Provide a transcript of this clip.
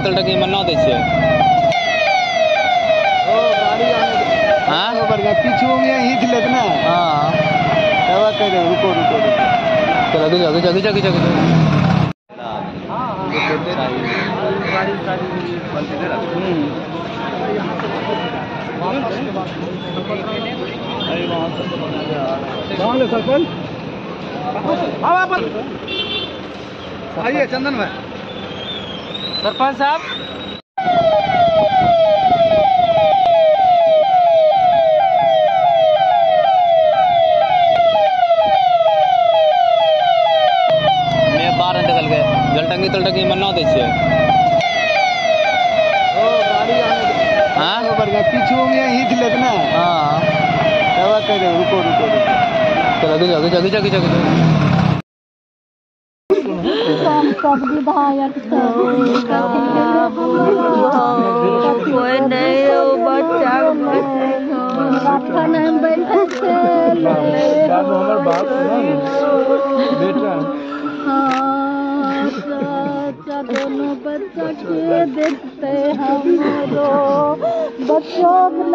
तलटकी मना दै छियै। ओ गाड़ी आने हाँ? दो बढ़िया पीछू में हिट लेत ना। हाँ। दवा कह दे रुको रुको रुको। चलो है कहाँ ले सरपंच हाँ। आइए चंदन भाई। सरपंच साहब। मैं बाहर निकल गए। जलटंगी तलटंगी दै। छियै हाँ पीछू में ना हाँ। दवा कह दे रुको रुको रुको। चलो खींचो खींचो खींचो खींचो खींचो सांसद विधायक कोई नहीं बच्चा बेटा हाँ। बच्चा दोनों बच्चा के देखते हमरो बच्चों नहीं